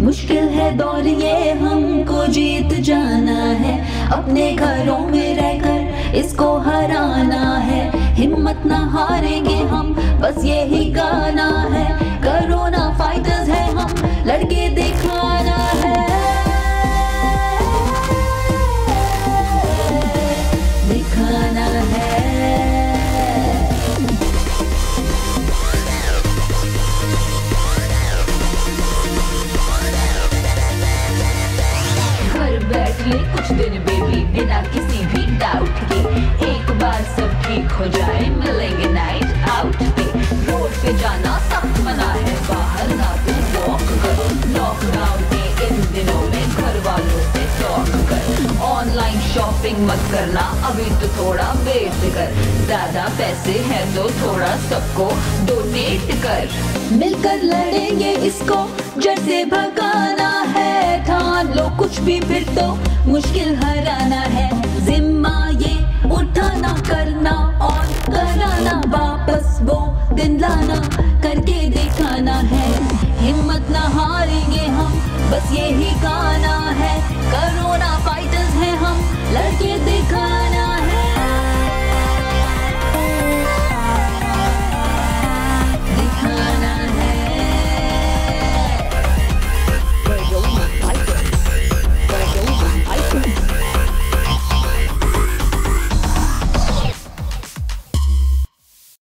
मुश्किल है दौर ये, हमको जीत जाना है। अपने घरों में रहकर इसको हराना है। हिम्मत ना हारेंगे हम, बस यही गाना है। करोना फाइटर्स है हम, लड़के दिखाना है। दिखाना है। ले कुछ दिन बेबी बिना किसी भी डाउट के एक बार सब ठीक हो जाए, मिलेंगे नाइट आउट पे। रोड पे जाना सख्त मना है, बाहर ना तू वॉक कर। लॉकडाउन के इन दिनों में घर वालों से टॉक कर। ऑनलाइन शॉपिंग मत करना, अभी तो थोड़ा वेट कर। ज़्यादा पैसे हैं तो थोड़ा सबको डोनेट कर। मिलकर लड़ेंगे इसको, जड़ से भगाना। भी फिर तो मुश्किल हराना है। जिम्मा ये उठाना, करना और कराना, वापस वो दिन लाना करके दिखाना है। हिम्मत ना हारेंगे हम, बस यही गाना है। करोना फाइटर्स हैं हम